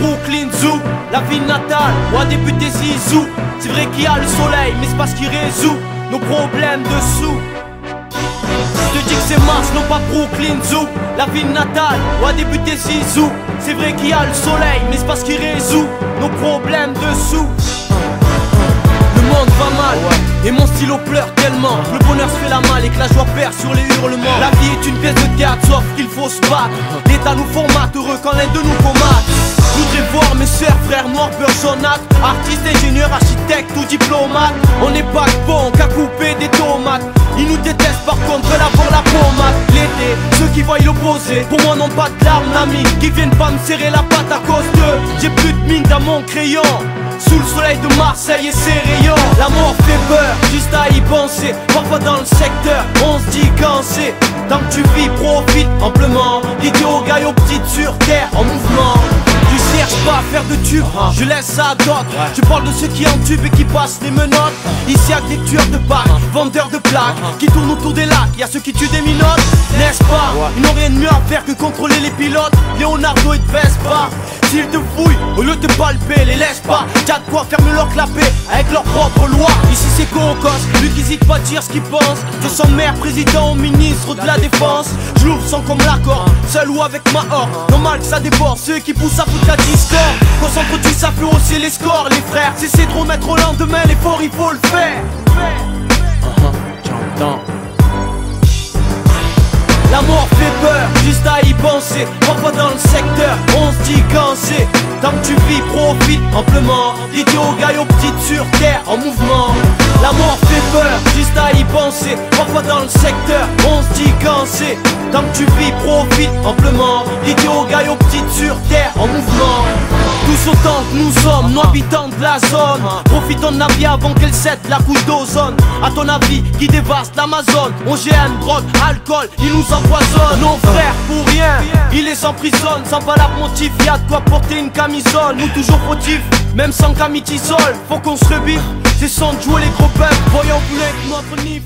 Brooklyn la ville natale, ou à début des Zizou. C'est vrai qu'il y a le soleil, mais c'est pas ce qui résout nos problèmes de sous. Je te dis que c'est Mars, non pas Brooklyn Zoo, la ville natale, ou à début des Zizou. C'est vrai qu'il y a le soleil, mais c'est pas ce qui résout nos problèmes de sous. Le monde va mal Et mon stylo pleure tellement Le bonheur se fait la malle et que la joie perd sur les hurlements La vie est une pièce de théâtre sauf qu'il faut se battre L'état nous formate heureux quand l'un de nous combat Je voudrais voir mes sœurs, frères noirs, beurre jaunâtre. Artistes, ingénieurs, architectes ou diplomates. On n'est pas bon qu'à couper des tomates. Ils nous détestent par contre veulent avoir la pommade. L'été, ceux qui voient l'opposé. Pour moi n'ont pas de larmes d'amis Qui viennent pas me serrer la patte à cause d'eux. J'ai plus de mine dans mon crayon. Sous le soleil de Marseille et ses rayons. La mort fait peur, juste à y penser. Parfois dans le secteur, on se dit c'est Tant que tu vis, profite amplement. L'idiot gaille aux petites sur terre en mouvement Tu cherches pas à faire de tube, je laisse ça à d'autres. Je parle de ceux qui en tube et qui passent les menottes. Ici y'a des tueurs de packs, vendeurs de plaques Qui tournent autour des lacs, y'a ceux qui tuent des minottes N'est-ce pas? Ils n'ont rien de mieux à faire que contrôler les pilotes. Leonardo et Vespa S'ils te fouillent, au lieu de te palper, les laisse pas. T'as de quoi fermer leur clapet avec leur propre loi Ici c'est Cocos, lui qui hésite pas à dire ce qu'il pense. De son maire, président au ministre de la défense. Je l'ouvre sans comme l'accord, seul ou avec ma horde. Normal que ça déborde, ceux qui poussent à foutre la discorde. Concentre-tu, ça fait hausser les scores les frères. C'est de remettre au lendemain l'effort il faut le faire juste à y penser. Parfois dans le secteur, on se dit c'est. Tant que tu vis, profite amplement. L'idiot gaille aux petites sur terre en mouvement. La mort fait peur, juste à y penser. Parfois dans le secteur, on se dit c'est. Tant que tu vis, profite amplement. L'idiot gaille aux petites sur terre en mouvement tous autant que nous sommes, nous habitants de la zone. Profitons de la vie avant qu'elle cède la couche d'ozone. À ton avis, qui dévaste l'Amazon OGM, drogue, alcool, ils nous empoisonnent Nos frères pour rien, ils les emprisonnent Sans valable motif, y'a de quoi porter une camisole. Nous toujours fautifs, même sans camitisol Faut qu'on se rebiffe, c'est sans jouer les gros peuples Voyons avec notre nif